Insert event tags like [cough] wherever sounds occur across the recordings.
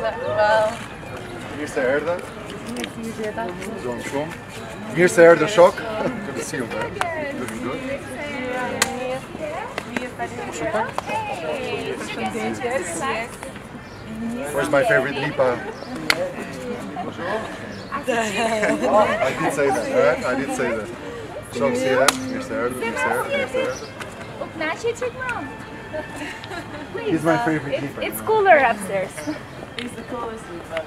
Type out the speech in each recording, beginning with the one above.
Wow. Mirë se erdhe. Zonë shumë. Mirë se erdhe shok. Good to see you, man. Looking good. Where's my favorite Lipa? I did say that, alright? I did say that. Shok si e? Mirë se erdhe, mirë se erdhe, mirë se erdhe. Nachi, check mom. He's my favorite Lipa. It's cooler upstairs. He's the coolest we've met.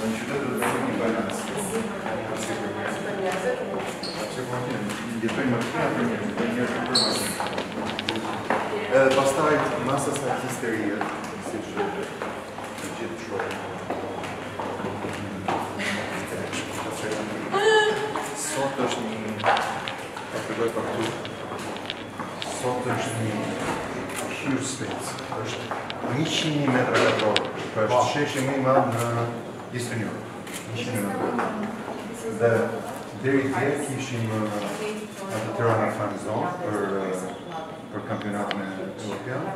Значит, это довольно баланс. Поставить масса сахистерия. Значит, что? Соточный përgoj për këtu, sot është një huge space, është 100 metra katror, pra është sheshi më i madh në Eastern Europe, 100 metra. Dhe deri dje kishim atë Tirana Fan Zone për për kampionatin evropian.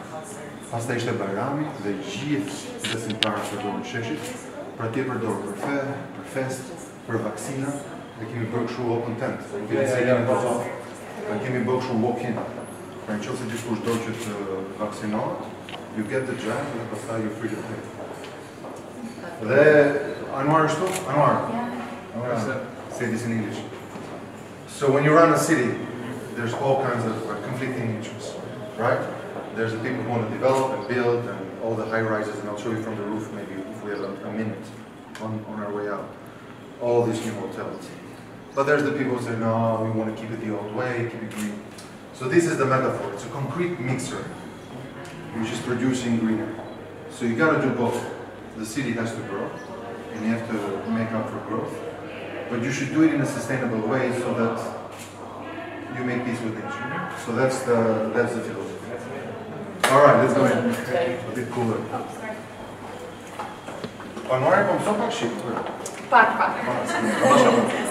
Pastaj ishte Bajrami dhe gjithë besimtarët që dorën sheshit, pra ti përdor për fe, për fest, për vaksina, dhe kemi bërë kështu open tent. E se kemi bërë. Dhe kemi bërë kështu walk-in. Pra në qoftë se gjithkush do që të vaksinohet, you get the jab dhe pastaj you free to play. Dhe Anwar është tu? Anwar. Anwar. Say this in English. So when you run a city, there's all kinds of uh, conflicting interests, right? There's the people who want to develop and build and all the high rises, and I'll show you from the roof maybe if we have a, a minute on, on our way out. All these new hotels. But there's the people who say, no, we want to keep it the old way, keep it green. So this is the metaphor. It's a concrete mixer, which is producing greenery. So you got to do both. The city has to grow, and you have to make up for growth. But you should do it in a sustainable way so that you make peace with nature. So that's the that's the philosophy. All right, let's go in. A bit cooler. Anwar, kom so pak shit. Pak, pak.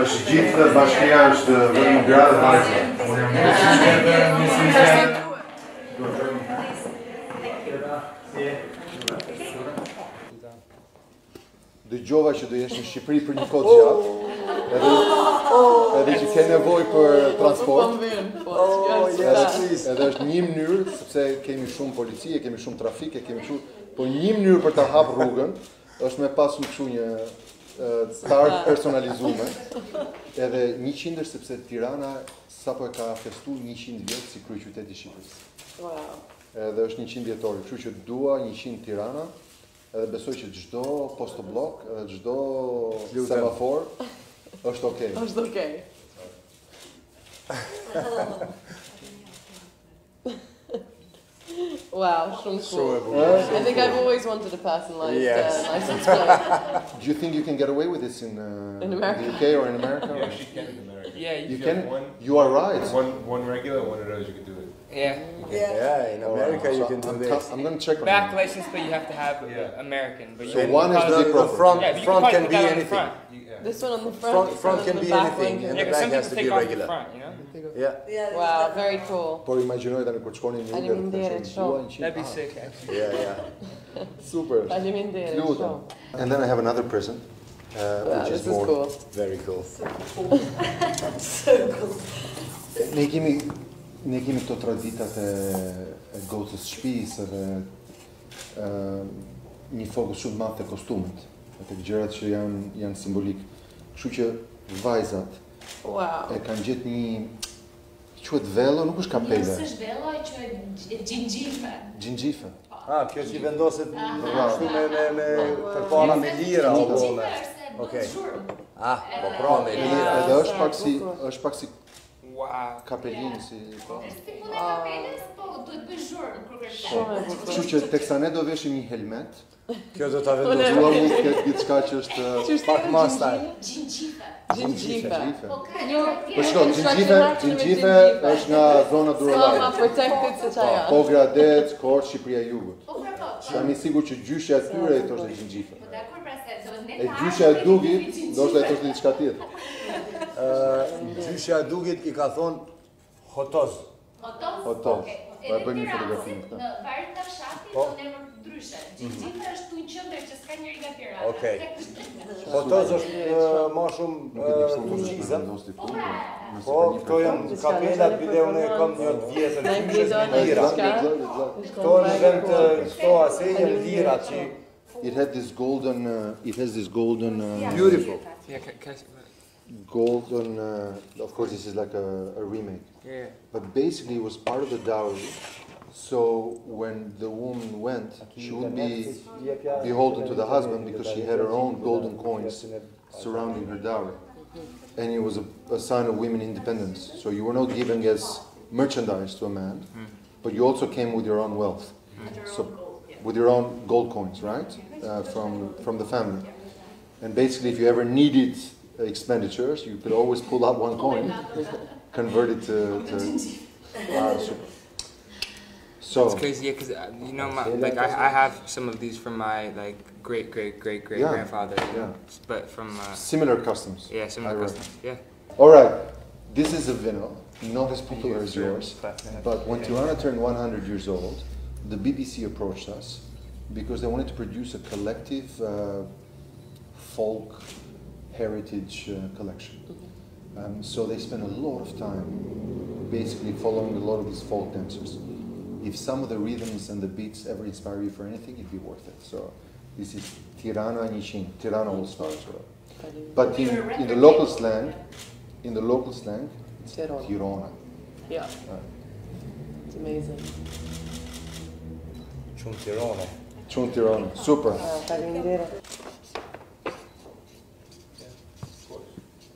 Është gjithë bashkia është vetëm gra dhe jam Dëgjova që do jesh në Shqipëri për një kohë gjatë. Edhe edhe që ke nevojë për transport. Edhe, edhe është një mënyrë, sepse kemi shumë policie, kemi shumë trafik, kemi shumë, po një mënyrë për ta hap rrugën është me pasur kështu një start personalizuar. Edhe 100 është sepse Tirana sapo e ka festu 100 vjet si kryeqytet i Shqipërisë. Wow. Edhe është 100 vjetori, kështu që dua 100 Tirana. Edhe besoj që çdo postoblok, edhe çdo semafor është okay. Është okay. [laughs] wow, shumë cool. I think I've always wanted a personalized Yes. uh, license plate. [laughs] Do you think you can get away with this in, uh, In America? the UK or in America? Yeah, she can in America. Yeah, You you, can. one- You are right. One, one regular, one of those, you could do it. Yeah. Yeah, in America you can do I'm, this. I'm gonna check on Back it. license, but you have to have Yeah. American. But you So can one has to probably- be The proper. front, Yeah, front can, can be that on anything. front. Yeah. This one on the front, Front, front can be anything, and the the 'cause back some has people to take be off the regular. front, you know. Yeah, Wow, very cool. Por imagjinoj tani kur të shkonin në Uber. Faleminderit të shumë. thoshin, That'd be "Ah, sick, actually. yeah, yeah. [laughs] Super. Faleminderit Lutem. shumë. And then I have another present, uh, Wow, which this is is more. cool. Very cool. [laughs] Ne kemi ne kemi këto traditat e, e gocës shtëpisë edhe ë një fokus shumë të madh te kostumet, e tek gjërat që janë janë simbolik. Kështu që vajzat Wow. e kanë gjetë një quhet vello, nuk është kapele, Nësë është velo e që e gjingjife. gjingjife. Ah, kjo që i vendoset ashtu me, me, me përpara me lira, apo me... Okej. Ah, po pra me lira. Edhe është pak si është pak si Wow. kapelin si po. Si punë e kapeles, po duhet bëj zhurmë kur kërkon. Kështu që teksa ne do veshim një helmet, Kjo do ta vendos. dua mund të ketë diçka që është Qështë Pak të style. Gjingjifë. Gjingjifë. gjingjifë. Po ka një Po shko, gjingjife, gjingjife është nga zona ma durolare. protected se qa janë. Pogra det, Korçë, Shqipëria e Jugut. Po pra po. Jam i sigurt që gjyshja e tyre i thoshte gjingjife. Po dakor pra se do ne E gjyshja e dugit, ndoshta i thoshte diçka tjetër. [laughs] Gjyshja dugit i ka thonë hotoz. Otos. Otos. Okej. Po e bëjmë një fotografi në këtë. Në varet nga fshati Po. do emër ndryshe. Gjingjifë është tu në qendër që s'ka njëri nga Tirana. Okej. [laughs] Hotoz është më shumë të fuqizëm. Po këtu. pra. Po, këto janë kapelat, në bile unë e kam një të vjetër, gjyshes bidon me lira. Këto në vend të këto ase janë lira që It had this golden, uh, it has this golden, uh, beautiful. Yeah, can, can golden. Uh, of course, this is like a, a remake, yeah. but basically it was part of the dowry. So when the woman went, she would be beholden to the husband because she had her own golden coins surrounding her dowry, and it was a, a sign of women independence. So you were not given as merchandise to a man, but you also came with your own wealth. So with your own gold coins, right, uh, from from the family. And basically, if you ever needed expenditures, you could always pull out one coin, [laughs] convert it to. to Ah, super. So, It's crazy, yeah, because you know, my, like I, I have some of these from my like great great great great Yeah, grandfather, you know, but from uh, similar customs. yeah, I similar read. customs, yeah. All right, this is a vinyl, not as popular as yours, but when Tirana turned 100 years old, the BBC approached us because they wanted to produce a collective uh, folk heritage uh, collection. Um, so they spend a lot of time basically following a lot of these folk dancers. If some of the rhythms and the beats ever inspire you for anything, it'd be worth it. So this is Tirana Nishin, Tirana All Stars. But in, in the local slang, in the local slang, it's Tirana. Tirana. Yeah. It's amazing. Shumë tirone. Shumë Tirana. Super.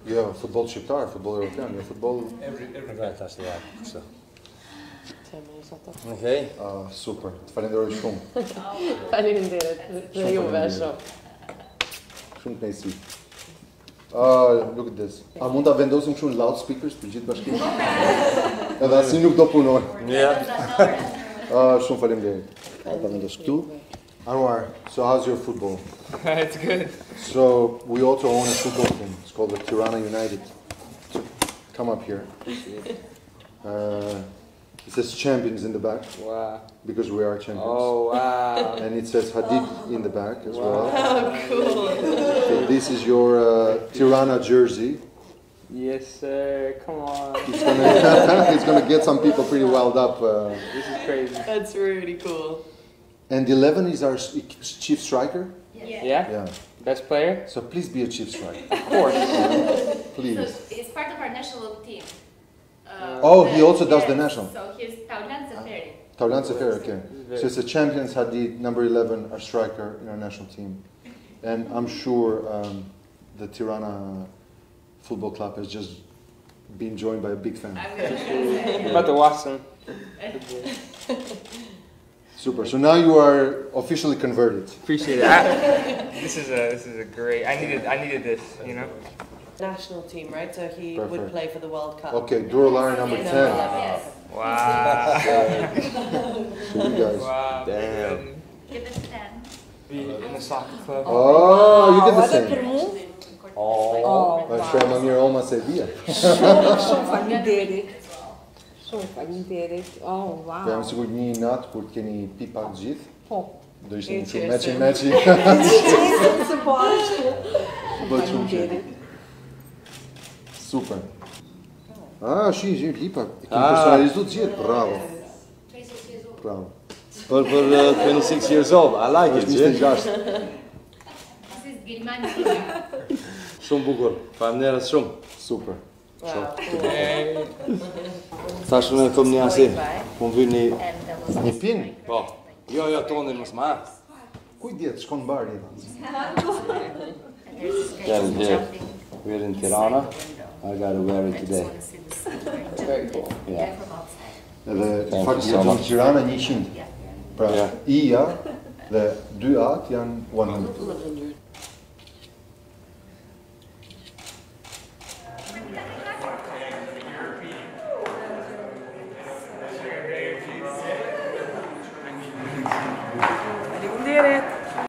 Jo, futboll shqiptar, futboll europian, jo futboll. Nga tash të japë, kështu. Çe më sot. Okej. Ah, super. Të falenderoj shumë. [laughs] Faleminderit. Dhe juve shumë. Shumë kënaqësi. Ah, look at this. A mund ta vendosim kështu në loudspeakers për gjithë bashkimin? [laughs] Edhe asnjë nuk do punojë. Ja. Ah, shumë faleminderit. Ta vendos këtu. Anwar, so how's your football? [laughs] it's good. So we also own a football team. It's called the Tirana United. Come up here. [laughs] Uh, it says champions in the back Wow. because we are champions. Oh wow. And it says Hadid in the back as well. Oh, cool. So this is your uh, Tirana jersey. yes, sir. Come on. It's gonna, [laughs] it's gonna get some people pretty wild up. Uh, This is crazy. That's really cool. And 11 is our chief striker. Yeah. Yeah. Yeah. Best player. So please be a chief striker, [laughs] Of course. So please. it's part of our national team. Uh, Oh, he also does yes, the national. So he's Taulant Seferi. Taulan Sefer, okay. So it's the champions Hadid, number 11, our striker in our national team. And I'm sure um, the Tirana Football Club has just been joined by a big fan. I was just gonna say. About to watch them. Super. So now you are officially converted. Appreciate it. I, this is a this is a great. I needed I needed this. You know. National team, right? So he Perfect. would play for the World Cup. Okay, Durolari number 10. Yes. Wow. So you guys. wow. Damn. Give it 10. Be in the soccer club. Oh, you did the same. Oh. Uh, Shema Mir Oma Sevilla. Shumë faleminderit. Shumë faleminderit. Oh, Po jam wow. sigurt një natë kur të keni pi pak të gjithë, Po. do ishte [laughs] një shumë meçi meçi. Qesëm së bashku. Bëhet shumë qe. Faleminderit. Super. Ah, shi, shi, lipa. E kemi Ah. personalizuar të gjithë. Bravo. Bravo. For, for uh, 26 years old, I like it, Është që? 26. This is Gilman Kina. Shumë bukur. Faleminderit shumë. Super. Wow. [laughs] Sa shumë e këm një asim, po më vynë një... Një pinë? Po. Jo, jo, tonin mësë ma. Kuj djetë, shkon në barë, jetë. Kjallë gjithë, we're in Tirana, I got gotta wear it today. Very cool. Yeah. Edhe, fakt, jetë në Tirana 100. Pra, ia dhe 2-at janë 100.